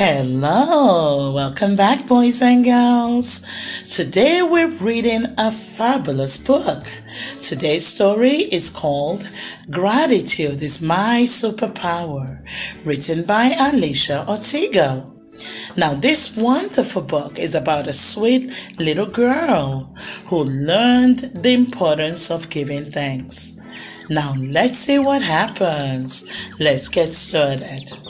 Hello, welcome back, boys and girls. Today we're reading a fabulous book. Today's story is called Gratitude is My Superpower, written by Alicia Ortego. Now, this wonderful book is about a sweet little girl who learned the importance of giving thanks. Now, let's see what happens. Let's get started.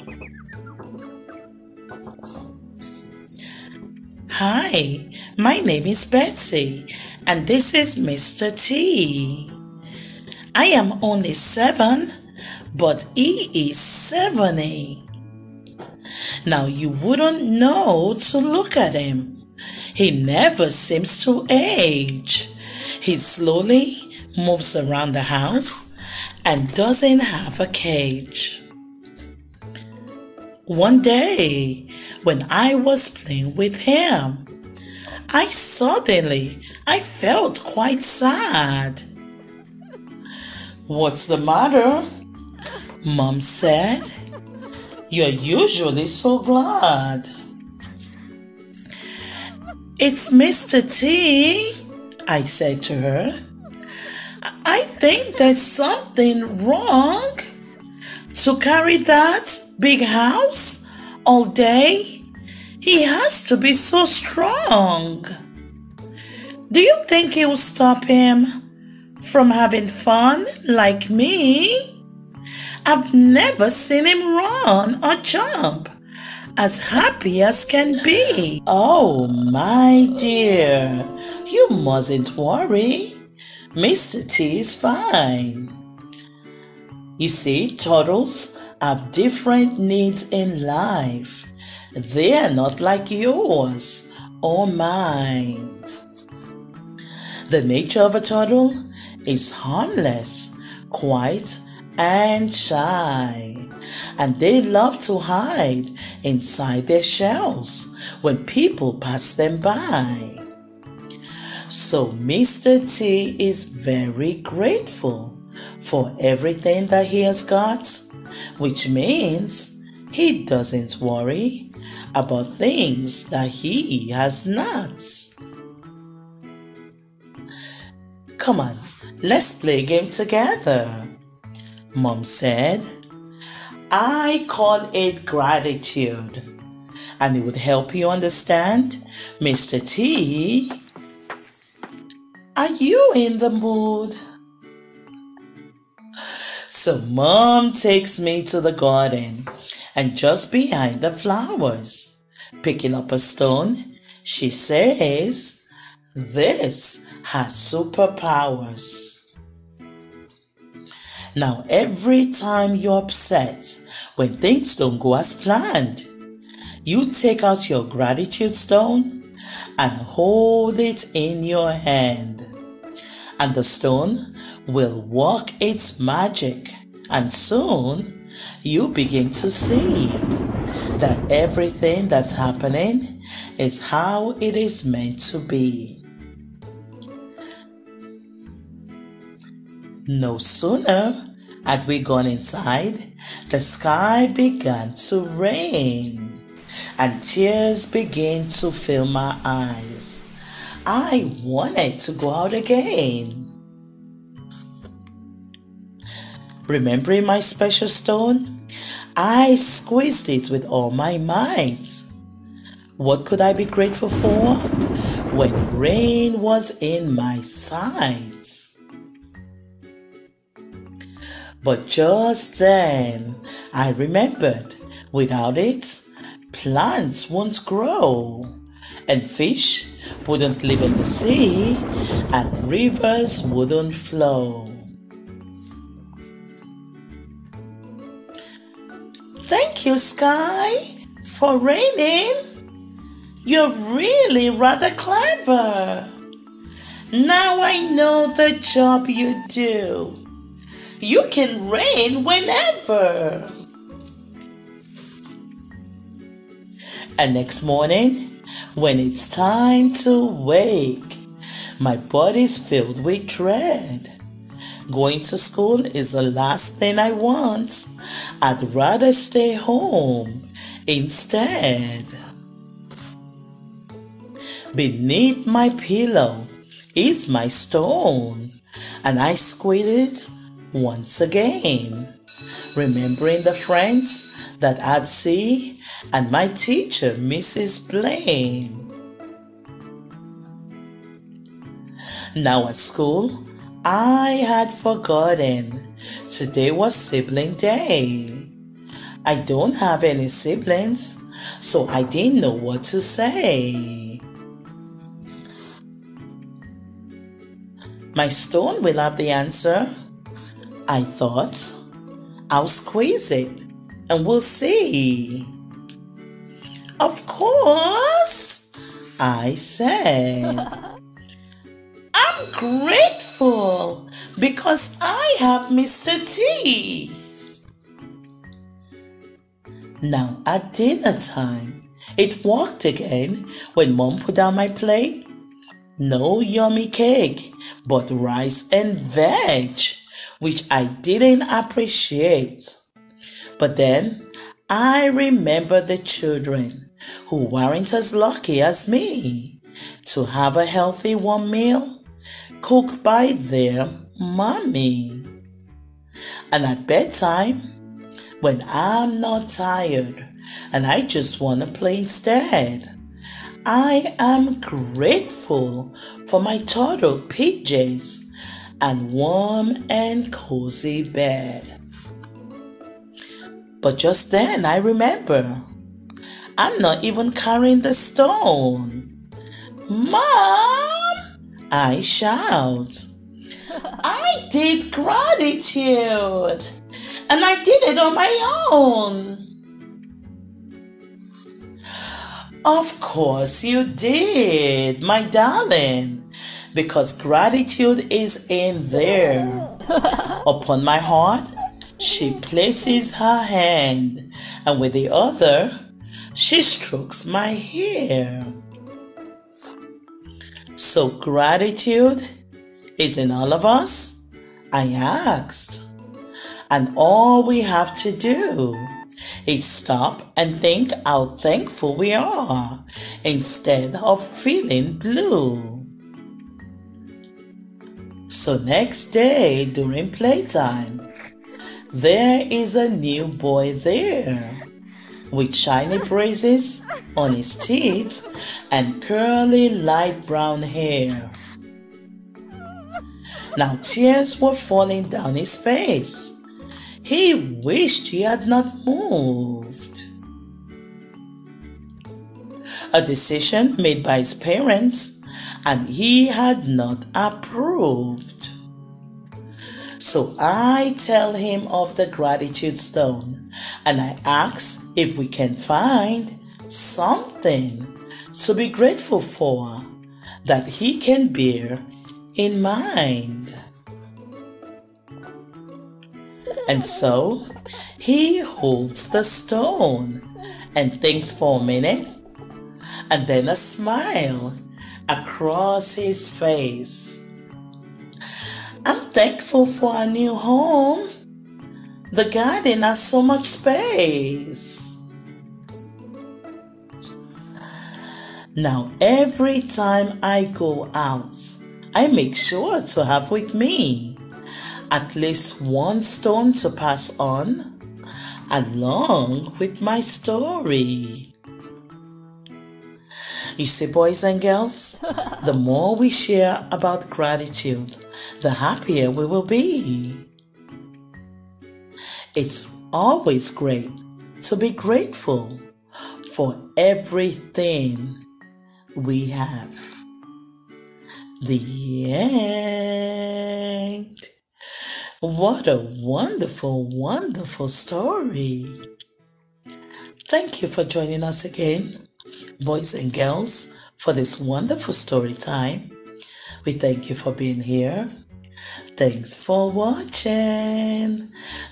Hi, my name is Betsy, and this is Mr. T. I am only seven, but he is 70. Now you wouldn't know to look at him. He never seems to age. He slowly moves around the house and doesn't have a cage. One day, when I was playing with him, I suddenly I felt quite sad. What's the matter? Mom said. You're usually so glad. It's Mr. T, I said to her. I think there's something wrong. To carry that big house all day, he has to be so strong. Do you think he will stop him from having fun like me? I've never seen him run or jump as happy as can be. Oh, my dear, you mustn't worry. Mr. T is fine. You see, turtles have different needs in life. They are not like yours or mine. The nature of a turtle is harmless, quiet, and shy. And they love to hide inside their shells when people pass them by. So Mr. T is very grateful for everything that he has got, which means he doesn't worry about things that he has not. Come on, let's play a game together. Mom said, I call it gratitude. And it would help you understand, Mr. T. Are you in the mood? So mom takes me to the garden and just behind the flowers, picking up a stone, she says, This has superpowers. Now, every time you're upset when things don't go as planned, you take out your gratitude stone and hold it in your hand. And the stone will work its magic, and soon you begin to see that everything that's happening is how it is meant to be. No sooner had we gone inside, the sky began to rain and tears began to fill my eyes. I wanted to go out again. Remembering my special stone, I squeezed it with all my might. What could I be grateful for when rain was in my sight? But just then I remembered without it, plants won't grow, and fish wouldn't live in the sea, and rivers wouldn't flow. You, Sky, for raining. You're really rather clever. Now I know the job you do. You can rain whenever. And next morning, when it's time to wake, my body's filled with dread. Going to school is the last thing I want. I'd rather stay home instead. Beneath my pillow is my stone, and I squeeze it once again, remembering the friends that I'd see and my teacher, Mrs. Blaine. Now at school, I had forgotten today was sibling day. I don't have any siblings, so I didn't know what to say. My stone will have the answer. I thought. I'll squeeze it and we'll see. Of course, I said. I'm grateful because I have Mr. T. Now at dinner time, it worked again when mom put down my plate. No yummy cake, but rice and veg, which I didn't appreciate. But then I remember the children who weren't as lucky as me to have a healthy warm meal cooked by their mommy. And at bedtime, when I'm not tired and I just want to play instead, I am grateful for my turtle PJs and warm and cozy bed. But just then I remember I'm not even carrying the stone. Mom! I shout. I did gratitude and I did it on my own. Of course you did, my darling, because gratitude is in there. Upon my heart, she places her hand, and with the other, she strokes my hair. So, gratitude is in all of us? I asked. And all we have to do is stop and think how thankful we are instead of feeling blue. So, next day during playtime, there is a new boy there with shiny braces on his teeth and curly light brown hair. Now tears were falling down his face he wished he had not moved. A decision made by his parents, and he had not approved. So I tell him of the gratitude stone and I ask if we can find something to be grateful for that he can bear in mind. And so he holds the stone and thinks for a minute, and then a smile across his face. I'm thankful for a new home. The garden has so much space. Now, every time I go out, I make sure to have with me at least one stone to pass on along with my story. You see, boys and girls, the more we share about gratitude, the happier we will be. It's always great to be grateful for everything we have. The end. What a wonderful, wonderful story. Thank you for joining us again, boys and girls, for this wonderful story time. We thank you for being here. Thanks for watching.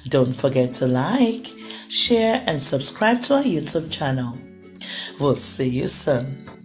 Don't forget to like, share, and subscribe to our YouTube channel. We'll see you soon.